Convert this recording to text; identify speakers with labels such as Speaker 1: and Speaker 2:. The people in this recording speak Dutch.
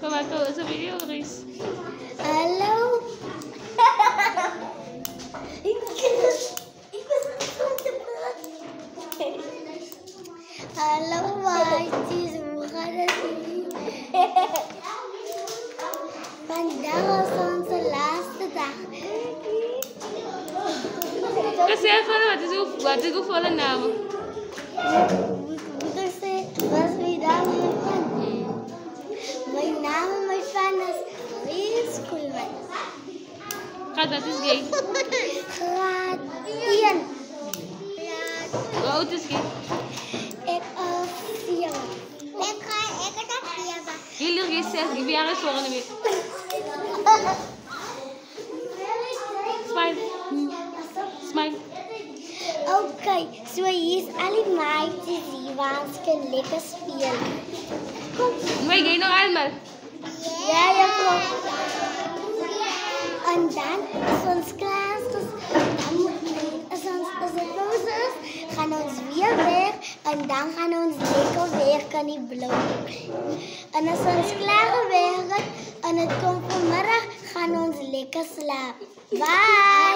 Speaker 1: Como é
Speaker 2: que eu uso milhões? Alô? Alô, white is Vandaag is onze laatste dag.
Speaker 1: Ik da, van wat is uw wat is volle naam? Gaat dat is gay.
Speaker 2: 1.
Speaker 1: Hoe oud is gay?
Speaker 2: Ik is 4. Ik ga, ik ga 4.
Speaker 1: Jullie gay zes, ik ben. Smile. Smile.
Speaker 2: Oké, so hier is al die meisjes die waans kan lekker spelen. Kom.
Speaker 1: Wij gay nog allemaal.
Speaker 2: Ja, ja, kom. En dan, als ons klaar is, dus dan als ons als het is, gaan ons weer weg en dan gaan ons lekker weer kan die blauw. En als ons klaar gewerkt en het komt vanmiddag, gaan ons lekker slapen. Bye!